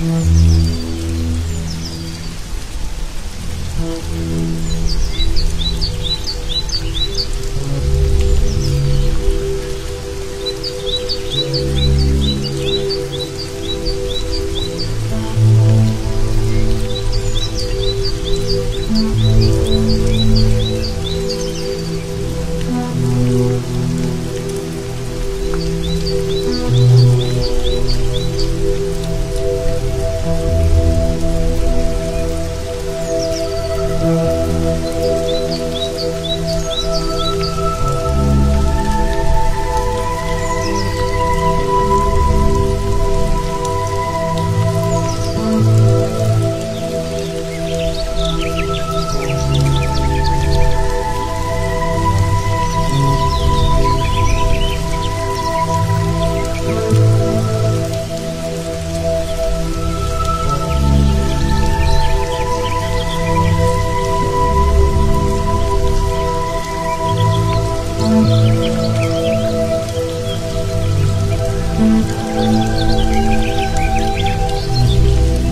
Mm-hmm.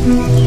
Mm-hmm.